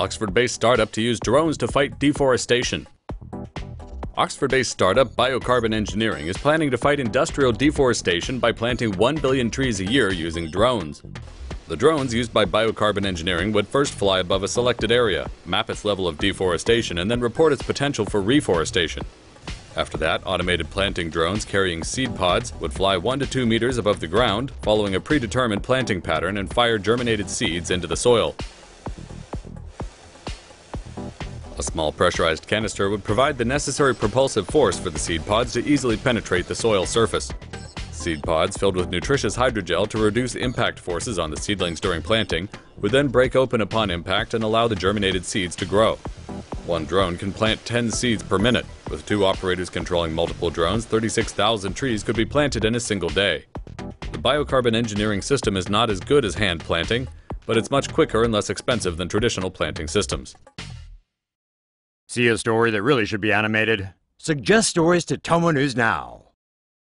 Oxford based startup to use drones to fight deforestation. Oxford based startup Biocarbon Engineering is planning to fight industrial deforestation by planting 1 billion trees a year using drones. The drones used by Biocarbon Engineering would first fly above a selected area, map its level of deforestation, and then report its potential for reforestation. After that, automated planting drones carrying seed pods would fly 1 to 2 meters above the ground, following a predetermined planting pattern and fire germinated seeds into the soil. A small pressurized canister would provide the necessary propulsive force for the seed pods to easily penetrate the soil surface. Seed pods filled with nutritious hydrogel to reduce impact forces on the seedlings during planting would then break open upon impact and allow the germinated seeds to grow. One drone can plant 10 seeds per minute. With two operators controlling multiple drones, 36,000 trees could be planted in a single day. The biocarbon engineering system is not as good as hand planting, but it's much quicker and less expensive than traditional planting systems. See a story that really should be animated? Suggest stories to Tomo News now.